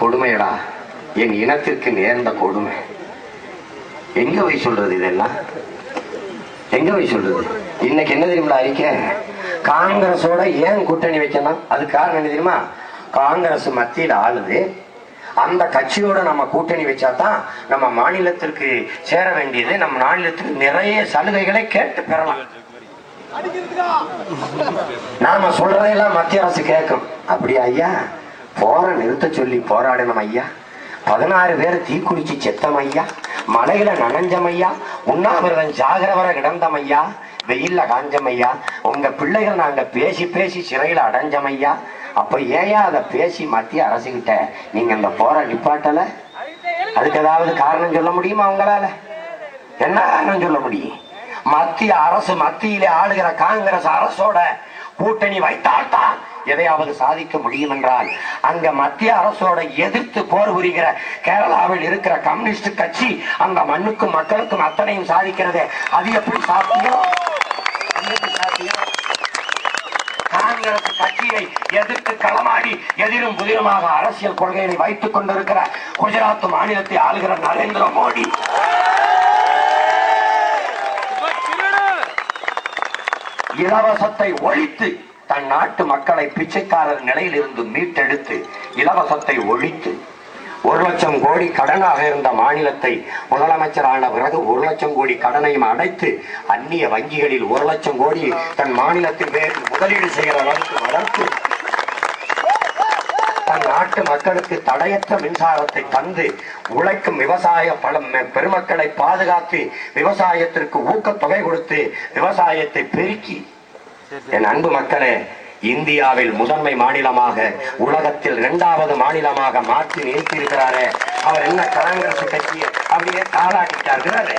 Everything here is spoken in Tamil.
கொடுமையடா. என் இனத்திற்கு நேர்ந்த கொடுமை. எங்க போய் சொல்றது இதெல்லாம்? எங்க போய் சொல்றது? இன்னைக்கு என்ன தெரியுமா அறிக்கை? காங்கிரஸோட ஏன் கூட்டணி வைக்கணும்? அது காரணம் என்ன தெரியுமா? காங்கிரஸ் மத்தியில் ஆளுது. அந்த கட்சியோட நம்ம கூட்டணி வச்சாதான் நம்ம மாநிலத்திற்கு சேர வேண்டியது நம்ம மாநிலத்துக்கு நிறைய சலுகைகளை கேட்டு பெறலாம். நாம சொல்றதெல்லாம் மத்திய அரசு கேட்கும். அப்படியா ஐயா? போற நிறுத்த சொல்லி போராடணும் ஐயா. பதினாறு பேர் தீக்குளிச்சு செத்தம் ஐயா. மலையில நனைஞ்சம் ஐயா. உண்ணாவிரதம் ஜாகிரவர கிடந்தம் ஐயா. வெயில்ல காஞ்சம் ஐயா. உங்க பிள்ளைகள் நாங்க பேசி பேசி சிறையில அடைஞ்சமையா அப்ப ஏயா அதை பேசி மத்திய அரசுகிட்ட நீங்க அந்த போற நிப்பாட்டல? அதுக்கு ஏதாவது காரணம் சொல்ல முடியுமா உங்களால? என்ன காரணம் சொல்ல முடியும்? மத்திய அரசு மத்தியிலே ஆளுகிற காங்கிரஸ் அரசோட கூட்டணி வைத்தால்தான் எதையாவது சாதிக்க முடியும் என்றால் அங்க மத்திய அரசோட எதிர்த்து போர் புரிகிற கேரளாவில் இருக்கிற கம்யூனிஸ்ட் கட்சி அந்த மண்ணுக்கும் மக்களுக்கும் அத்தனையும் சாதிக்கிறதே. அது எப்படி சாத்தியம்? காங்கிரஸ் கட்சியை எதிர்த்து களமாடி எதிரும் புதிருமாக அரசியல் கொள்கையை வைத்துக் கொண்டிருக்கிற குஜராத் மாநிலத்தை ஆளுகிற நரேந்திர மோடி. இலவசத்தை ஒழித்து தன் நாட்டு மக்களை பிச்சைக்காரர் நிலையில் இருந்து மீட்டெடுத்து இலவசத்தை ஒழித்து ஒரு லட்சம் கோடி கடனாக இருந்த மாநிலத்தை முதலமைச்சரான பிறகு ஒரு லட்சம் கோடி கடனையும் அடைத்து அந்நிய வங்கிகளில் ஒரு லட்சம் கோடி தன் மாநிலத்தின் முதலீடு செய்கிற அளவுக்கு வளர்த்து தன் நாட்டு மக்களுக்கு தடையற்ற மின்சாரத்தை தந்து உழைக்கும் விவசாய பலம் பெருமக்களை பாதுகாத்து விவசாயத்திற்கு ஊக்கத்தொகை கொடுத்து விவசாயத்தை பெருக்கி என் அன்பு மக்களே இந்தியாவில் முதன்மை மாநிலமாக உலகத்தில் இரண்டாவது மாநிலமாக மாற்றி நிறுத்தியிருக்கிறாரே. அவர் என்ன காங்கிரஸ் கட்சியை அப்படியே தாளாட்டிட்டாரு